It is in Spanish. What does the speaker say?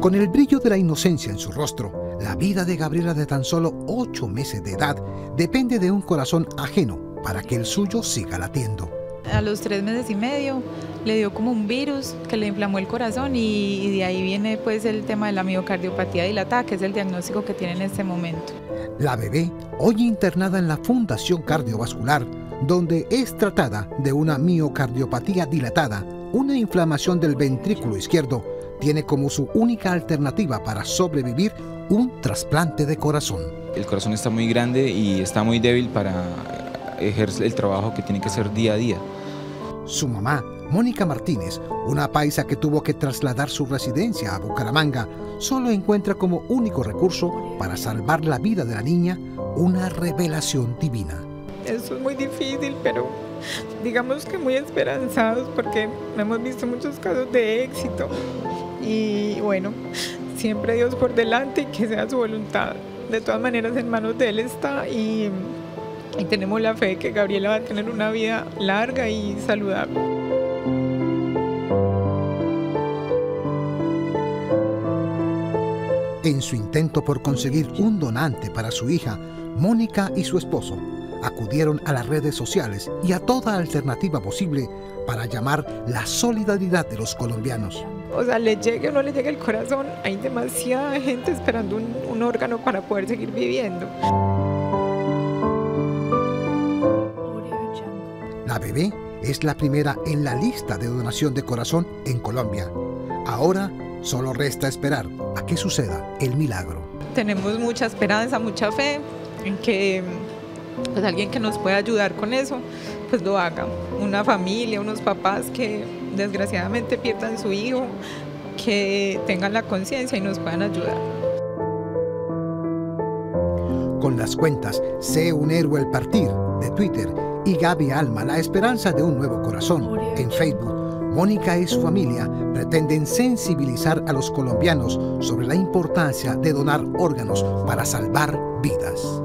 Con el brillo de la inocencia en su rostro, la vida de Gabriela de tan solo ocho meses de edad depende de un corazón ajeno para que el suyo siga latiendo. A los tres meses y medio le dio como un virus que le inflamó el corazón y, de ahí viene pues el tema de la miocardiopatía dilatada, que es el diagnóstico que tiene en este momento. La bebé, hoy internada en la Fundación Cardiovascular, donde es tratada de una miocardiopatía dilatada, una inflamación del ventrículo izquierdo, tiene como su única alternativa para sobrevivir un trasplante de corazón. El corazón está muy grande y está muy débil para ejercer el trabajo que tiene que hacer día a día. Su mamá, Mónica Martínez, una paisa que tuvo que trasladar su residencia a Bucaramanga, solo encuentra como único recurso para salvar la vida de la niña una revelación divina. Eso es muy difícil, pero digamos que muy esperanzados porque hemos visto muchos casos de éxito y bueno, siempre Dios por delante y que sea su voluntad. De todas maneras en manos de Él está y, y tenemos la fe que Gabriela va a tener una vida larga y saludable. En su intento por conseguir un donante para su hija, Mónica y su esposo acudieron a las redes sociales y a toda alternativa posible para llamar la solidaridad de los colombianos. O sea, le llegue o no le llegue el corazón, hay demasiada gente esperando un, un órgano para poder seguir viviendo. La bebé es la primera en la lista de donación de corazón en Colombia. Ahora solo resta esperar a que suceda el milagro. Tenemos mucha esperanza, mucha fe en que pues alguien que nos pueda ayudar con eso, pues lo haga. Una familia, unos papás que desgraciadamente pierdan su hijo, que tengan la conciencia y nos puedan ayudar. Con las cuentas Sé un héroe el partir de Twitter y Gaby Alma, la esperanza de un nuevo corazón en Facebook, Mónica y su familia pretenden sensibilizar a los colombianos sobre la importancia de donar órganos para salvar vidas.